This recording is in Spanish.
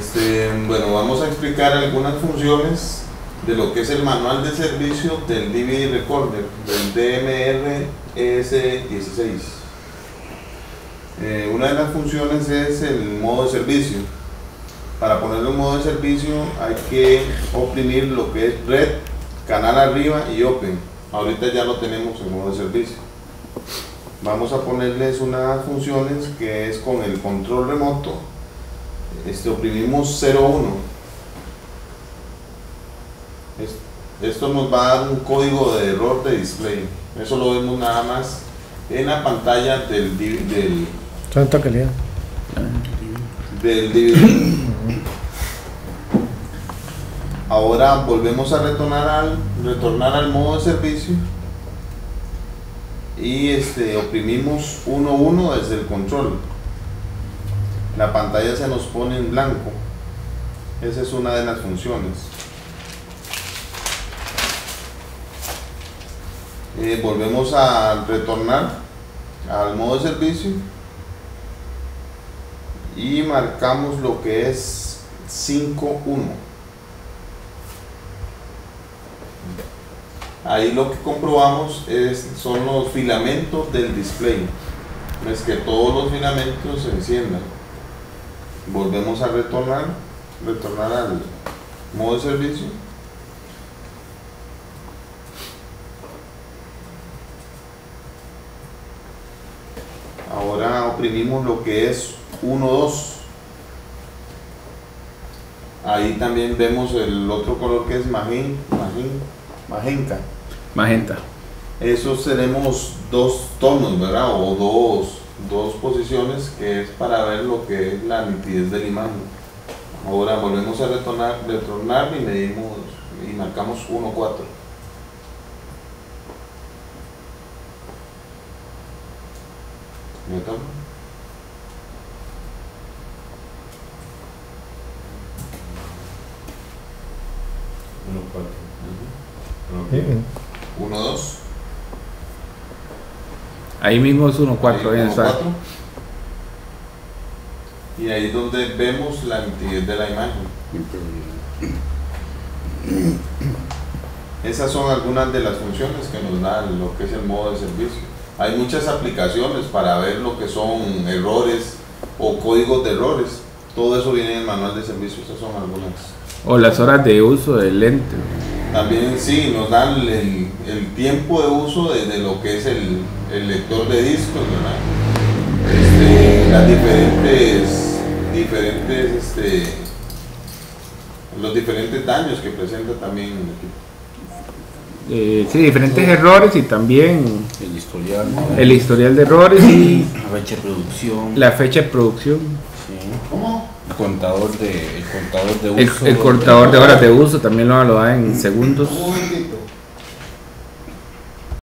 Este, bueno, vamos a explicar algunas funciones de lo que es el manual de servicio del DVD Recorder, del DMR ES16. Eh, una de las funciones es el modo de servicio. Para ponerlo en modo de servicio hay que oprimir lo que es red, canal arriba y open. Ahorita ya lo tenemos en modo de servicio. Vamos a ponerles unas funciones que es con el control remoto. Este, oprimimos 01 esto nos va a dar un código de error de display. Eso lo vemos nada más en la pantalla del del, Santa calidad. del DVD. Ahora volvemos a retornar al, retornar al modo de servicio y este, oprimimos 1.1 desde el control. La pantalla se nos pone en blanco. Esa es una de las funciones. Eh, volvemos a retornar al modo de servicio y marcamos lo que es 5.1 ahí lo que comprobamos es, son los filamentos del display es que todos los filamentos se enciendan volvemos a retornar retornar al modo de servicio Ahora oprimimos lo que es 1, 2. Ahí también vemos el otro color que es magenta. magenta. Magenta. Esos tenemos dos tonos, ¿verdad? O dos, dos posiciones que es para ver lo que es la nitidez de la imagen. Ahora volvemos a retornar, retornar y medimos y marcamos 1, 4. Newton. Uno, cuatro. Uno, dos. Ahí mismo es 1, 4. Ahí, uno, cuatro. Y ahí es donde vemos la nitidez de la imagen. Esas son algunas de las funciones que nos da lo que es el modo de servicio. Hay muchas aplicaciones para ver lo que son errores o códigos de errores. Todo eso viene en el manual de servicios, esas son algunas. O las horas de uso del lente. También sí, nos dan el, tiempo de uso de, lo que es el, lector de discos, ¿verdad? Este, las diferentes, diferentes, este, los diferentes daños que presenta también el equipo. Eh, sí, diferentes errores y también el historial, el historial de errores y la fecha de producción. La fecha de producción. El contador de, el contador de uso. El, contador de horas de uso también lo, lo da en segundos.